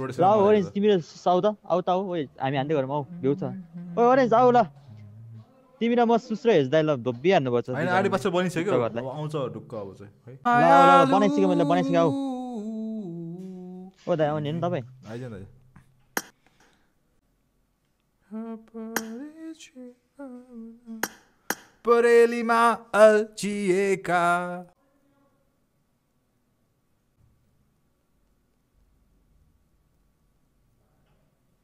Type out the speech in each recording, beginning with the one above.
ल ओरेन्ज तिमीले साउ त आऊ त आऊ ओ हामी हान्दै घरमा आऊ भ्यू छ ओ ओरेन्ज आऊ ल तिमी र म सुस्रो हेर्दै ल धोबी हान्नुपर्छ हैन आडी पछि बनिसक्यो आउँछ ढुक्क अब चाहिँ ल ल बनाइसक्यो मैले बनाइसक्यो आऊ ओ दाइ आउने नि तपाईँ परेलीमा अल्छिएका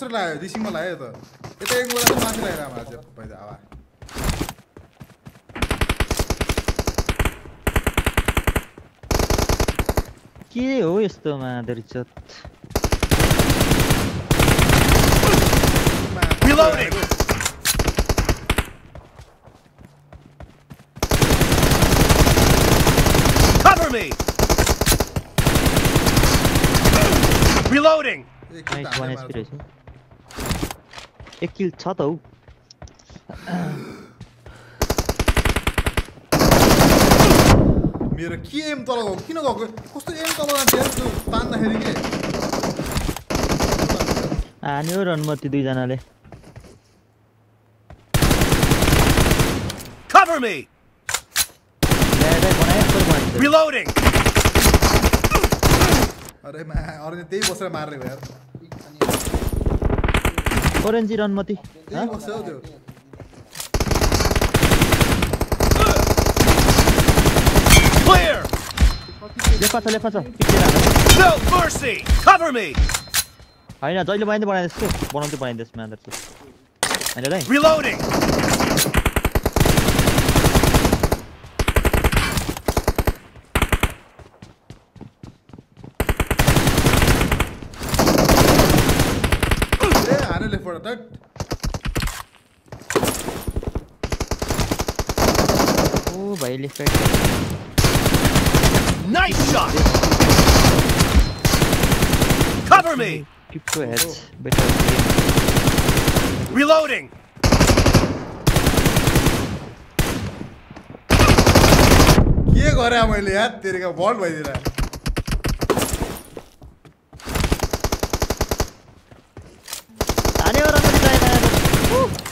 monster lay, I'm Reloading! Cover me! Reloading! Nice one inspiration. एक किल छ त हौ मेरो के एम तल गएको किन गएको कस्तो एम तल त्यो तान्दाखेरि के हान्यो रनमती दुईजनाले Cover me! Reloading! अरे मा अरे त्यही बसेर मार्ने भयो Orange run mati. Ha? Clear. Left pass, left pass. No mercy. Cover me. होइन जहिले बनाइदियो बनाइदिएछु बनाउँदै बनाइदिएछु म्याच होइन Reloading. for that. Oh, by left Nice shot. Cover me. Keep two heads. Oh. Better. Reloading.